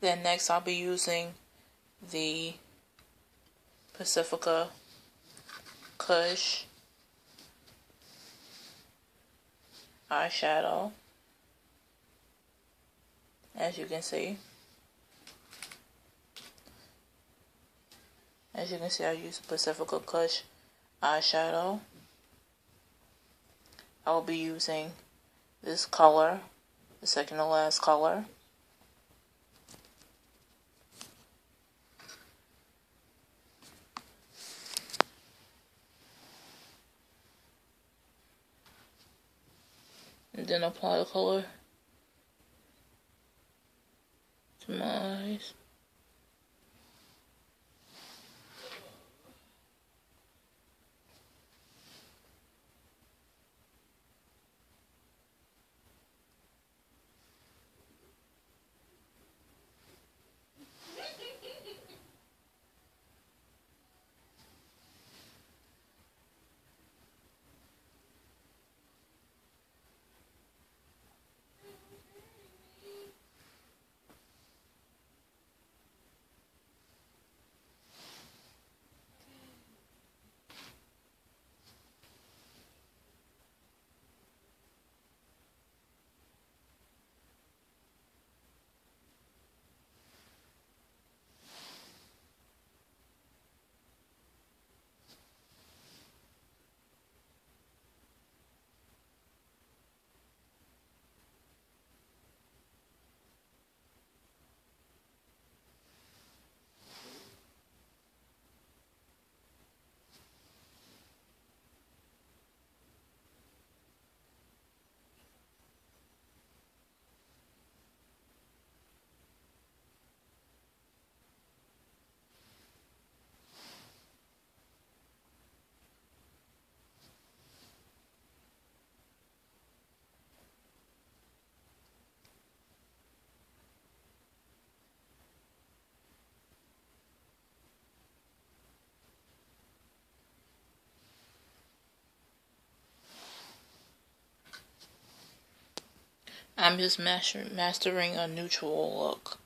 Then next I'll be using the Pacifica Kush eyeshadow. As you can see. As you can see I use Pacifica Kush eyeshadow. I will be using this color the second to last color and then apply the color to my eyes. I'm just master- mastering a neutral look.